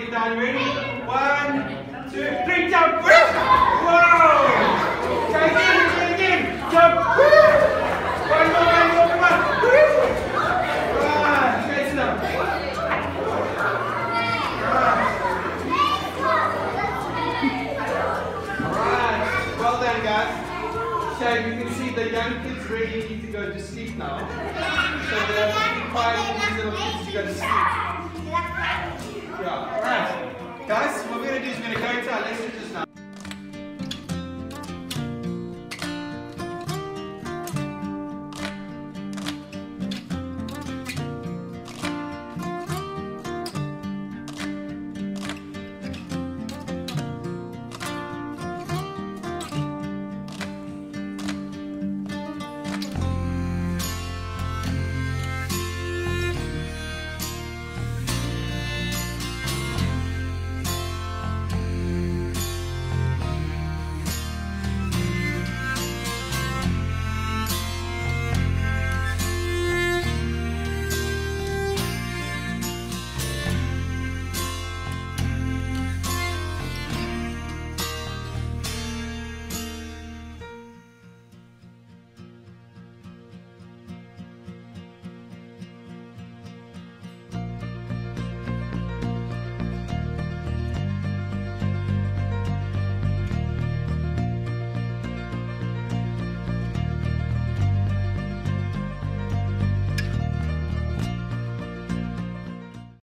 it down. Ready? One, two, three, jump. Whoa! Try again, try again. Jump. One more, one more, come on. Ah, guys, sit. Alright, well done guys. So you can see the young kids really need to go to sleep now. So the five little kids to go to sleep. Guys, what we're gonna do is we're gonna go into our lessons now.